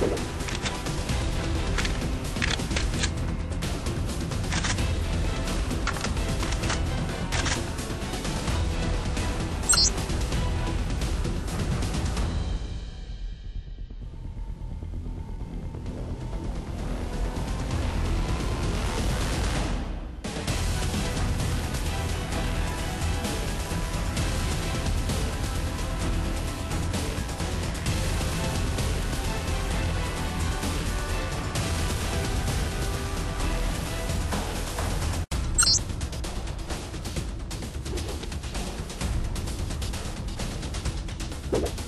you you